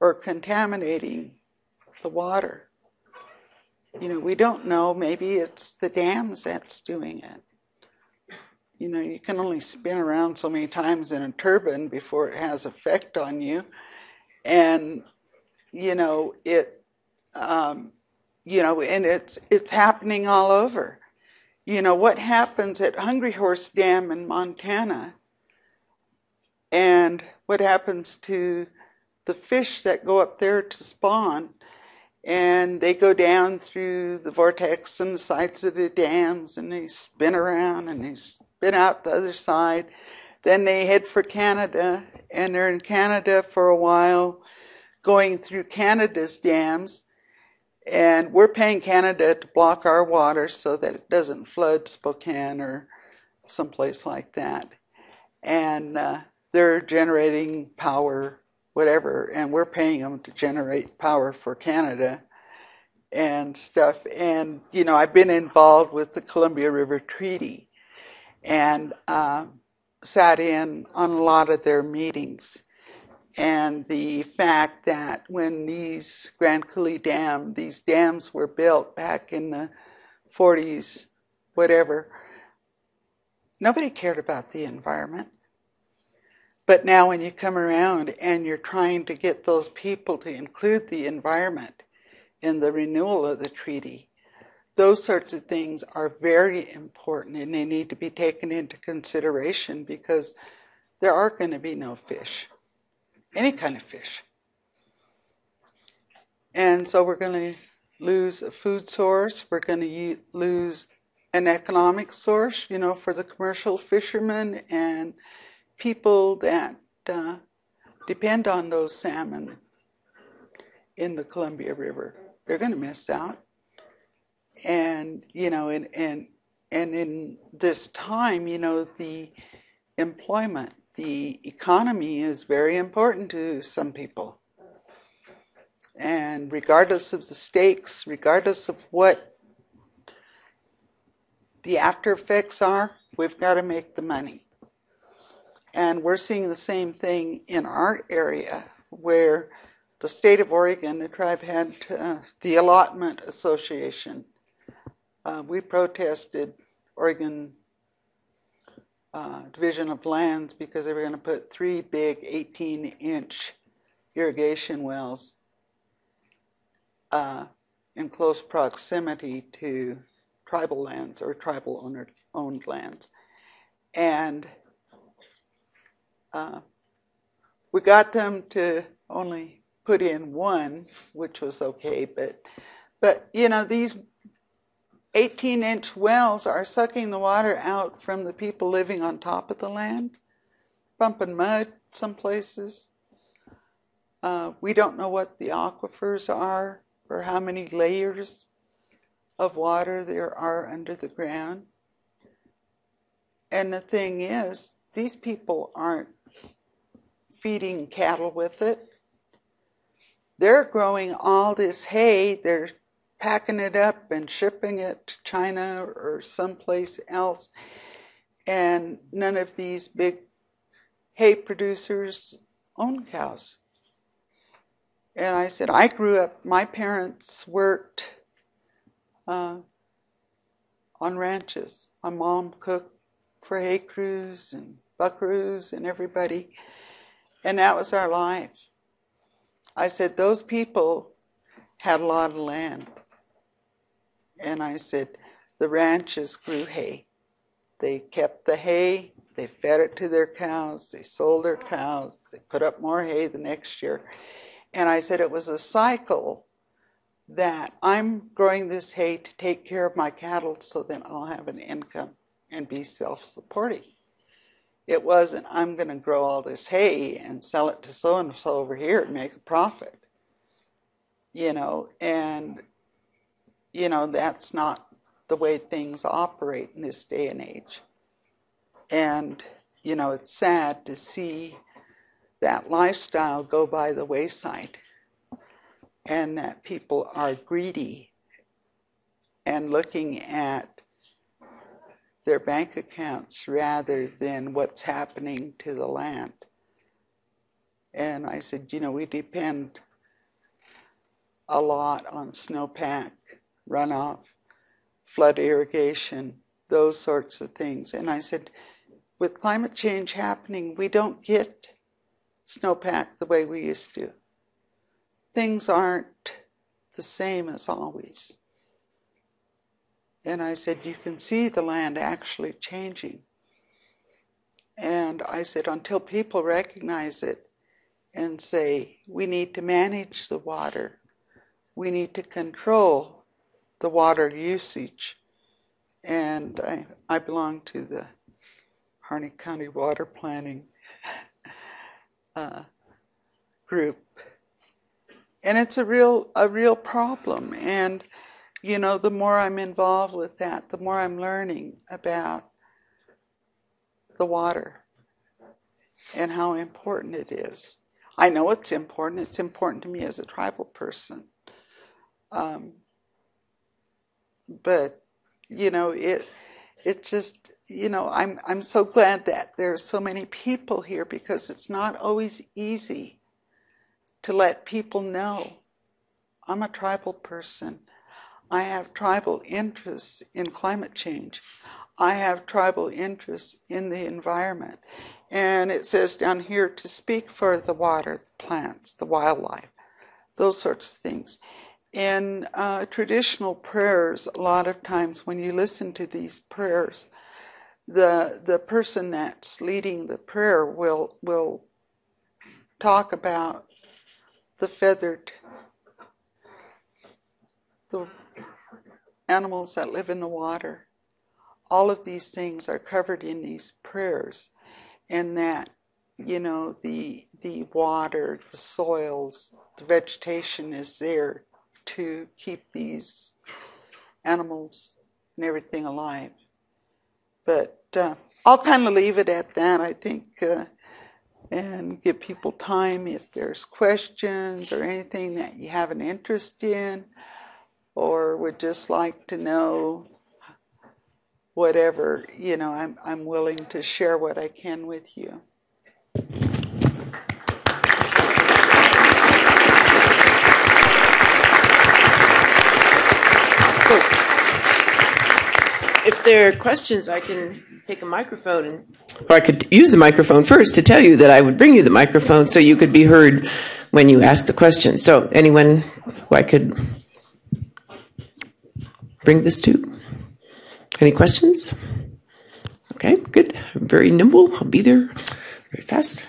or contaminating the water. You know, we don't know. Maybe it's the dams that's doing it. You know, you can only spin around so many times in a turbine before it has effect on you, and you know it. Um, you know, and it's it's happening all over. You know what happens at Hungry Horse Dam in Montana, and what happens to the fish that go up there to spawn, and they go down through the vortex and the sides of the dams, and they spin around and they spin out the other side. Then they head for Canada, and they're in Canada for a while, going through Canada's dams and we're paying Canada to block our water so that it doesn't flood Spokane or someplace like that. And uh, they're generating power, whatever, and we're paying them to generate power for Canada and stuff. And, you know, I've been involved with the Columbia River Treaty and uh, sat in on a lot of their meetings and the fact that when these Grand Coulee Dam, these dams were built back in the 40s, whatever, nobody cared about the environment. But now, when you come around and you're trying to get those people to include the environment in the renewal of the treaty, those sorts of things are very important and they need to be taken into consideration because there are going to be no fish any kind of fish. And so we're going to lose a food source, we're going to lose an economic source, you know, for the commercial fishermen and people that uh, depend on those salmon in the Columbia River. They're going to miss out. And, you know, and, and, and in this time, you know, the employment the economy is very important to some people. And regardless of the stakes, regardless of what the after effects are, we've got to make the money. And we're seeing the same thing in our area where the state of Oregon, the tribe had uh, the Allotment Association. Uh, we protested Oregon uh, division of lands because they were going to put three big 18 inch irrigation wells uh, in close proximity to tribal lands or tribal owner, owned lands. And uh, we got them to only put in one, which was okay, but but you know these 18 inch wells are sucking the water out from the people living on top of the land, pumping mud some places. Uh, we don't know what the aquifers are or how many layers of water there are under the ground. And the thing is, these people aren't feeding cattle with it. They're growing all this hay, they're packing it up and shipping it to China or someplace else. And none of these big hay producers own cows. And I said, I grew up, my parents worked uh, on ranches. My mom cooked for hay crews and buckaroos and everybody, and that was our life. I said, those people had a lot of land. And I said, the ranches grew hay. They kept the hay, they fed it to their cows, they sold their cows, they put up more hay the next year. And I said it was a cycle that I'm growing this hay to take care of my cattle so that I'll have an income and be self supporting. It wasn't, I'm going to grow all this hay and sell it to so and so over here and make a profit. You know, and, you know, that's not the way things operate in this day and age. And, you know, it's sad to see that lifestyle go by the wayside and that people are greedy and looking at their bank accounts rather than what's happening to the land. And I said, you know, we depend a lot on snowpack, runoff, flood irrigation, those sorts of things. And I said, with climate change happening, we don't get snowpack the way we used to. Things aren't the same as always. And I said, You can see the land actually changing. And I said, Until people recognize it and say, We need to manage the water, we need to control the water usage. And I, I belong to the Harney County Water Planning [laughs] uh, group, and it's a real a real problem. And you know, the more I'm involved with that, the more I'm learning about the water and how important it is. I know it's important. It's important to me as a tribal person. Um, but you know, it it just you know, I'm I'm so glad that there are so many people here because it's not always easy to let people know I'm a tribal person. I have tribal interests in climate change. I have tribal interests in the environment. And it says down here to speak for the water, the plants, the wildlife, those sorts of things. In uh, traditional prayers, a lot of times when you listen to these prayers, the the person that's leading the prayer will will talk about the feathered the animals that live in the water. All of these things are covered in these prayers. And that you know the the water the soils the vegetation is there to keep these animals and everything alive but uh, I'll kind of leave it at that, I think, uh, and give people time if there's questions or anything that you have an interest in or would just like to know whatever, you know, I'm, I'm willing to share what I can with you. if there are questions, I can take a microphone and, or I could use the microphone first to tell you that I would bring you the microphone so you could be heard when you ask the question. So, anyone who I could bring this to? Any questions? Okay, good. I'm very nimble. I'll be there very fast.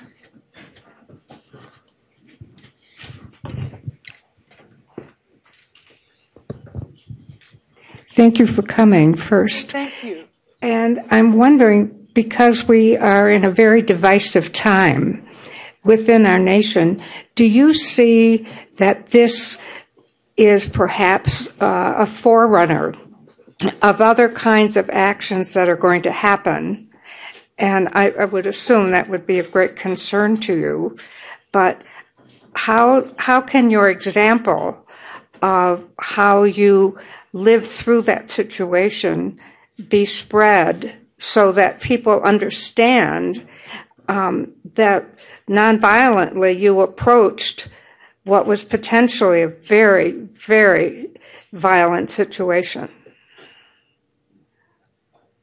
Thank you for coming first. Thank you. And I'm wondering, because we are in a very divisive time within our nation, do you see that this is perhaps uh, a forerunner of other kinds of actions that are going to happen? And I, I would assume that would be of great concern to you. But how how can your example of how you live through that situation be spread so that people understand um, that nonviolently you approached what was potentially a very, very violent situation?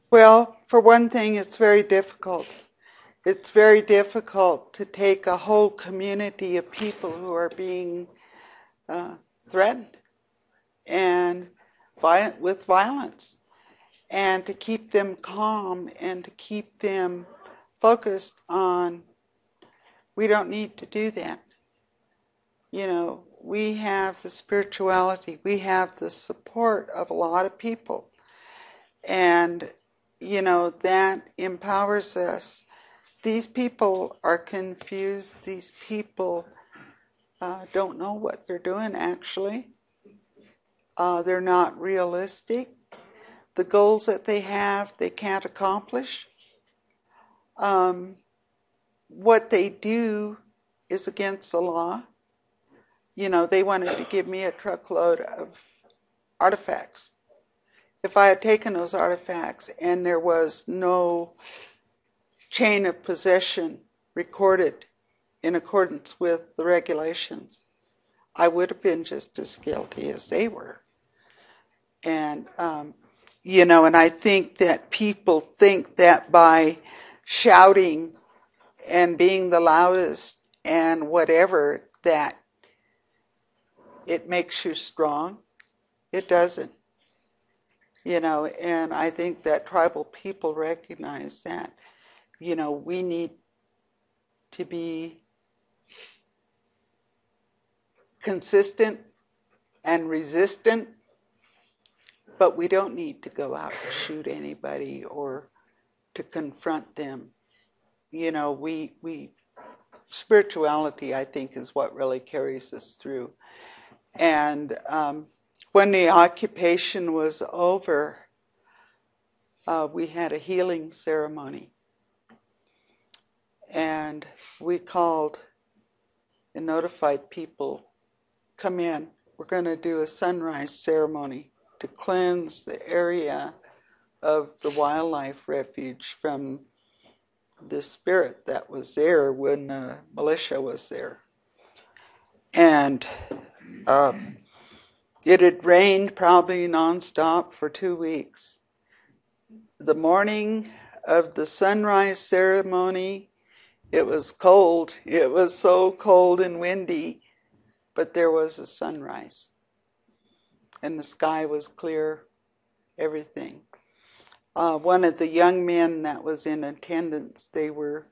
Well, for one thing, it's very difficult. It's very difficult to take a whole community of people who are being uh, threatened and with violence and to keep them calm and to keep them focused on we don't need to do that. You know, we have the spirituality, we have the support of a lot of people. And, you know, that empowers us. These people are confused. These people uh, don't know what they're doing, actually. Uh, they're not realistic. The goals that they have, they can't accomplish. Um, what they do is against the law. You know, they wanted to give me a truckload of artifacts. If I had taken those artifacts and there was no chain of possession recorded in accordance with the regulations, I would have been just as guilty as they were. And, um, you know, and I think that people think that by shouting and being the loudest and whatever, that it makes you strong. It doesn't. You know, and I think that tribal people recognize that. You know, we need to be consistent and resistant but we don't need to go out and shoot anybody or to confront them. You know, we we spirituality, I think, is what really carries us through. And um, when the occupation was over, uh, we had a healing ceremony, and we called and notified people, "Come in. We're going to do a sunrise ceremony." To cleanse the area of the wildlife refuge from the spirit that was there when the militia was there. And um, it had rained probably nonstop for two weeks. The morning of the sunrise ceremony, it was cold. It was so cold and windy, but there was a sunrise and the sky was clear, everything. Uh, one of the young men that was in attendance, they were,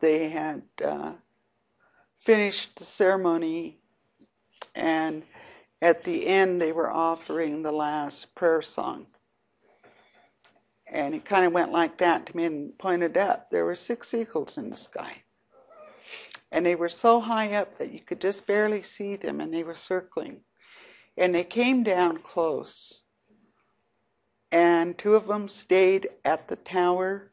they had uh, finished the ceremony, and at the end they were offering the last prayer song. And it kind of went like that to me and pointed up. There were six eagles in the sky. And they were so high up that you could just barely see them, and they were circling. And they came down close. And two of them stayed at the tower.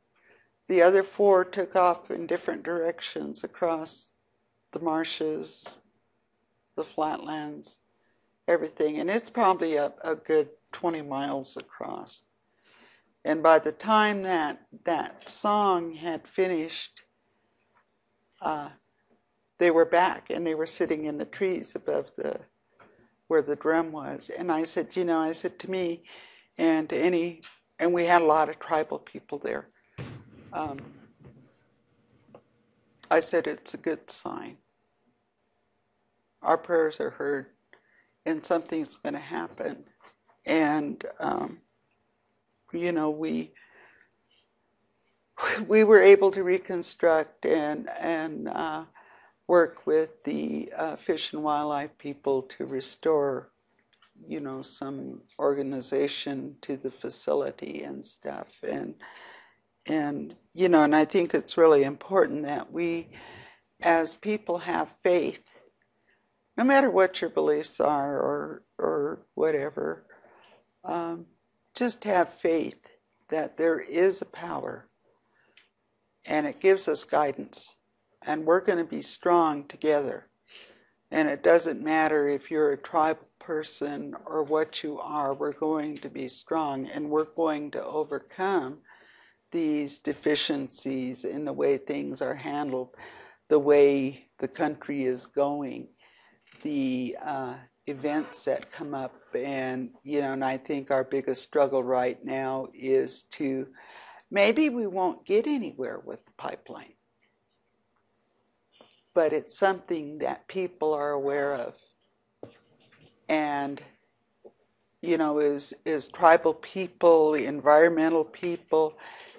The other four took off in different directions across the marshes, the flatlands, everything. And it's probably a, a good 20 miles across. And by the time that that song had finished, uh, they were back and they were sitting in the trees above the where the drum was. And I said, you know, I said to me and to any, and we had a lot of tribal people there. Um, I said, it's a good sign. Our prayers are heard and something's going to happen. And, um, you know, we, [laughs] we were able to reconstruct and, and, uh, work with the uh, fish and wildlife people to restore you know, some organization to the facility and stuff. And, and, you know, and I think it's really important that we, as people, have faith, no matter what your beliefs are or, or whatever, um, just have faith that there is a power and it gives us guidance. And we're going to be strong together. And it doesn't matter if you're a tribal person or what you are, we're going to be strong and we're going to overcome these deficiencies in the way things are handled, the way the country is going, the uh, events that come up. And, you know, and I think our biggest struggle right now is to maybe we won't get anywhere with the pipeline, but it's something that people are aware of. And you know is is tribal people the environmental people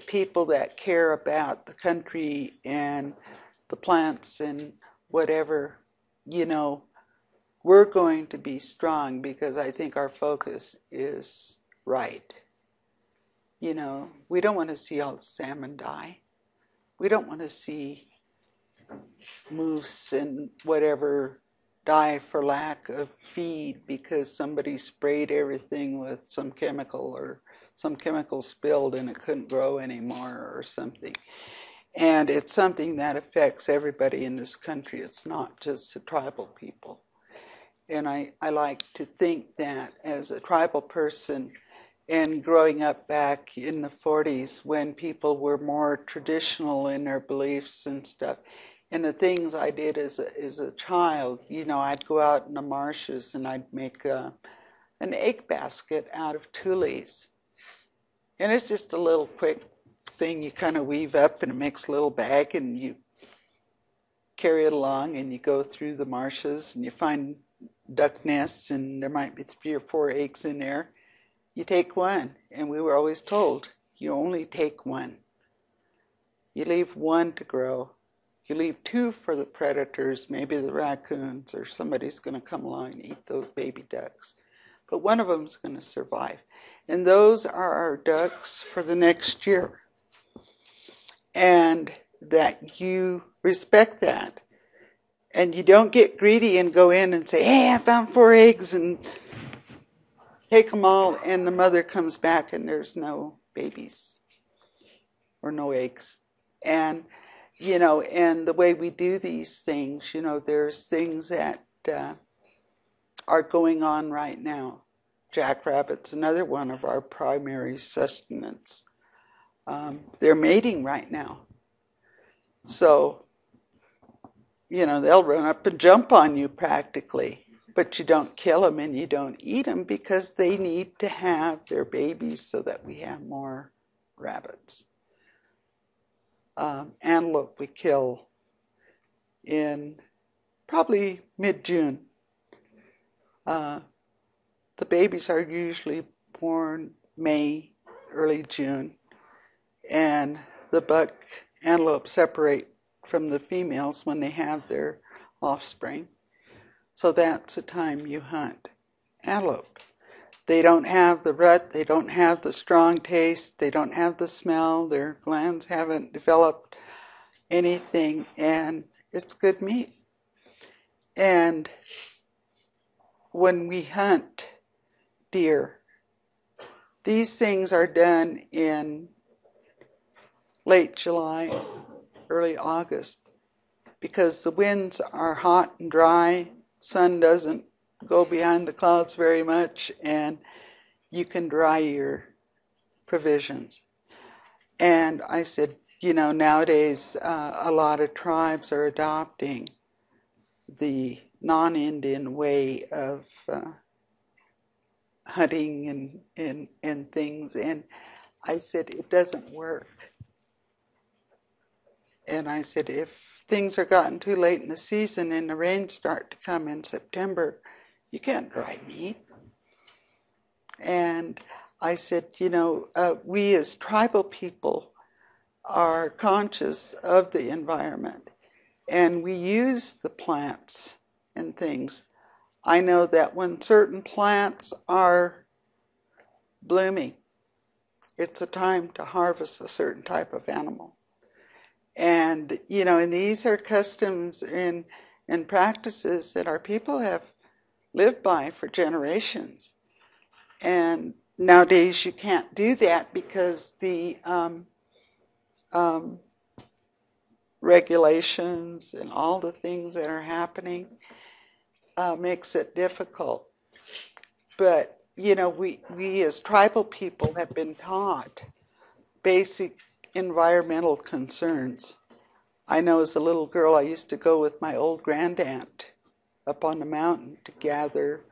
people that care about the country and the plants and whatever you know we're going to be strong because i think our focus is right. You know we don't want to see all the salmon die. We don't want to see moose and whatever die for lack of feed because somebody sprayed everything with some chemical or some chemical spilled and it couldn't grow anymore or something. And it's something that affects everybody in this country. It's not just the tribal people. And I, I like to think that as a tribal person and growing up back in the 40s when people were more traditional in their beliefs and stuff, and the things I did as a, as a child, you know, I'd go out in the marshes and I'd make a, an egg basket out of tules. And it's just a little quick thing you kind of weave up and it makes a little bag and you carry it along and you go through the marshes and you find duck nests and there might be three or four eggs in there. You take one, and we were always told you only take one. You leave one to grow you leave two for the predators, maybe the raccoons or somebody's going to come along and eat those baby ducks. But one of them's going to survive. And those are our ducks for the next year. And that you respect that. And you don't get greedy and go in and say, hey, I found four eggs and take them all. And the mother comes back and there's no babies or no eggs. And you know, and the way we do these things, you know, there's things that uh, are going on right now. Jackrabbits, another one of our primary sustenance. Um, they're mating right now. So, you know, they'll run up and jump on you practically, but you don't kill them and you don't eat them because they need to have their babies so that we have more rabbits um, antelope we kill in probably mid June. Uh, the babies are usually born May, early June, and the buck antelope separate from the females when they have their offspring. So that's the time you hunt antelope. They don't have the rut, they don't have the strong taste, they don't have the smell, their glands haven't developed anything, and it's good meat. And when we hunt deer, these things are done in late July, early August, because the winds are hot and dry, sun doesn't go behind the clouds very much and you can dry your provisions. And I said, you know, nowadays uh, a lot of tribes are adopting the non Indian way of uh, hunting and, and, and things. And I said, it doesn't work. And I said, if things are gotten too late in the season and the rains start to come in September, you can't dry meat. And I said, you know, uh, we as tribal people are conscious of the environment and we use the plants and things I know that when certain plants are blooming, it's a time to harvest a certain type of animal. And, you know, and these are customs and, and practices that our people have lived by for generations. And nowadays you can't do that because the um, um, regulations and all the things that are happening uh, makes it difficult. But you know, we we as tribal people have been taught basic environmental concerns. I know as a little girl, I used to go with my old grandaunt up on the mountain to gather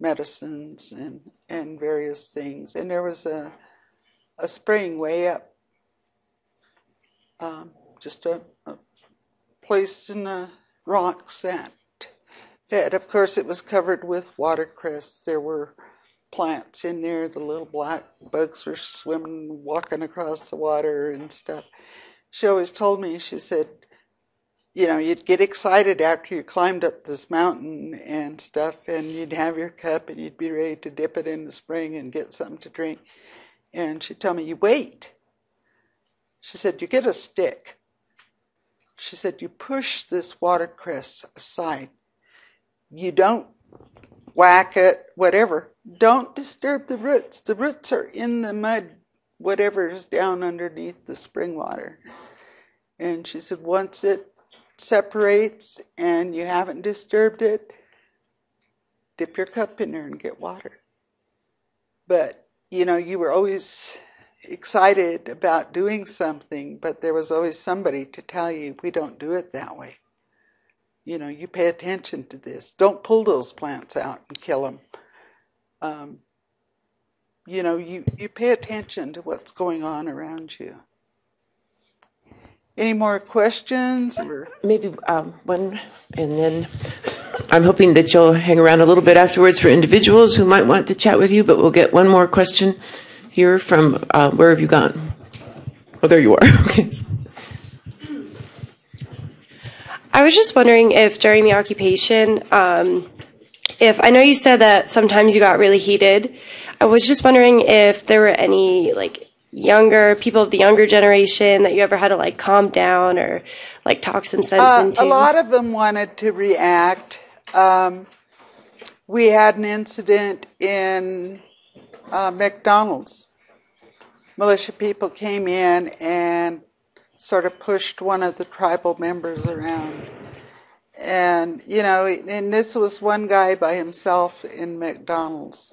medicines and, and various things. And there was a, a spring way up, um, just a, a, place in the rocks that fed. Of course, it was covered with watercress. There were plants in there. The little black bugs were swimming, walking across the water and stuff. She always told me, she said, you know, you'd get excited after you climbed up this mountain and stuff, and you'd have your cup and you'd be ready to dip it in the spring and get something to drink. And she'd tell me, You wait. She said, You get a stick. She said, You push this watercress aside. You don't whack it, whatever. Don't disturb the roots. The roots are in the mud, whatever is down underneath the spring water. And she said, Once it separates and you haven't disturbed it, dip your cup in there and get water. But, you know, you were always excited about doing something, but there was always somebody to tell you, we don't do it that way. You know, you pay attention to this. Don't pull those plants out and kill them. Um, you know, you, you pay attention to what's going on around you. Any more questions? Or? Maybe um, one, and then I'm hoping that you'll hang around a little bit afterwards for individuals who might want to chat with you, but we'll get one more question here from uh, where have you gone? Oh, there you are. [laughs] okay. I was just wondering if during the occupation, um, if I know you said that sometimes you got really heated. I was just wondering if there were any like younger people of the younger generation that you ever had to like calm down or like talk some sense uh, into? A lot of them wanted to react. Um, we had an incident in uh, McDonald's. Militia people came in and sort of pushed one of the tribal members around. And, you know, and this was one guy by himself in McDonald's.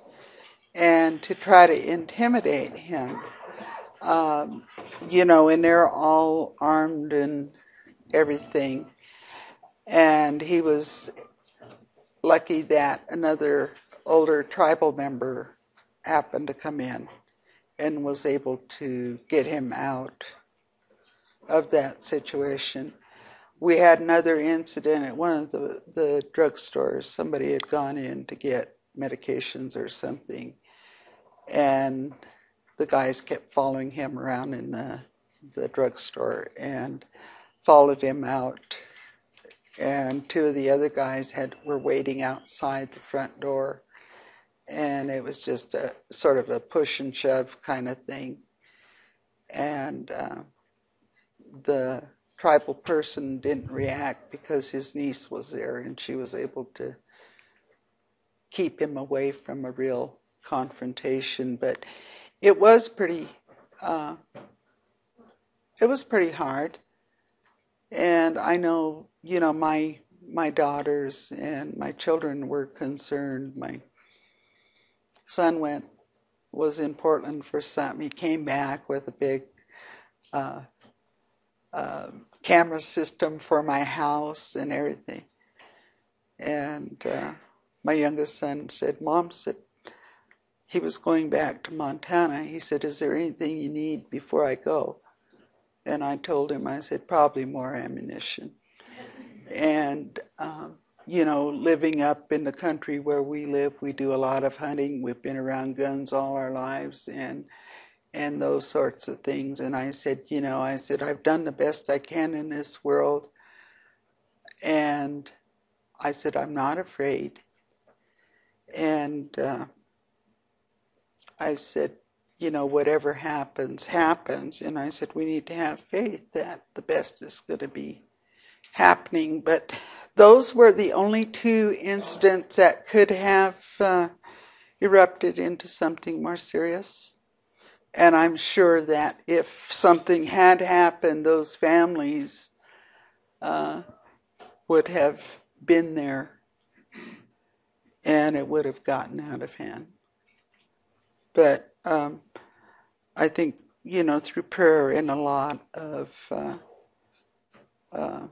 And to try to intimidate him um, you know, and they're all armed and everything. And he was lucky that another older tribal member happened to come in and was able to get him out of that situation. We had another incident at one of the, the drugstores. Somebody had gone in to get medications or something, and the guys kept following him around in the, the drugstore and followed him out. And two of the other guys had were waiting outside the front door, and it was just a sort of a push and shove kind of thing. And uh, the tribal person didn't react because his niece was there, and she was able to keep him away from a real confrontation. But it was pretty uh, it was pretty hard. And i know you know my my daughters and my children were concerned. My son went was in portland for something he came back with a big uh, uh, camera system for my house and everything. And uh, my youngest son said mom said he was going back to Montana. He said, Is there anything you need before I go? And I told him, I said, Probably more ammunition. And, um, you know, living up in the country where we live, we do a lot of hunting. We've been around guns all our lives and and those sorts of things. And I said, you know, I said, I've done the best I can in this world. And I said, I'm not afraid. And uh, I said, you know, whatever happens, happens. And I said, we need to have faith that the best is going to be happening. But those were the only two incidents that could have uh, erupted into something more serious. And I'm sure that if something had happened, those families uh, would have been there and it would have gotten out of hand. But um, I think, you know, through prayer and a lot of uh, uh,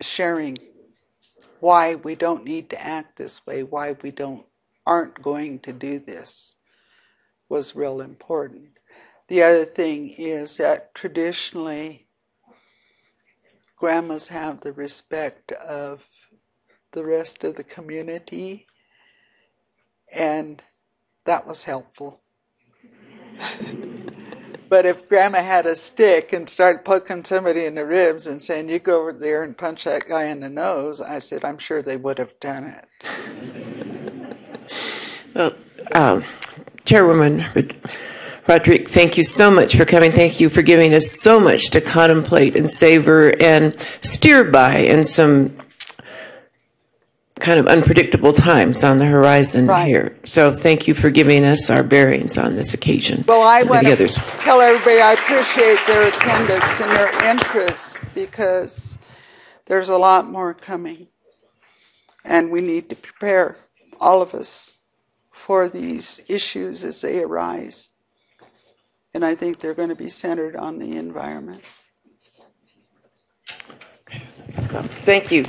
sharing why we don't need to act this way, why we don't aren't going to do this was real important. The other thing is that traditionally grandmas have the respect of the rest of the community, and that was helpful. but if grandma had a stick and started poking somebody in the ribs and saying, You go over there and punch that guy in the nose, I said, I'm sure they would have done it. well, um, Chairwoman Roderique, thank you so much for coming. Thank you for giving us so much to contemplate and savor and steer by in some kind of unpredictable times on the horizon Right. here. So thank you for giving us our bearings on this occasion. Well, I want to others. tell everybody I appreciate their attendance and their interest because there's a lot more coming. And we need to prepare, all of us, for these issues as they arise. And I think they're going to be centered on the environment. Thank you.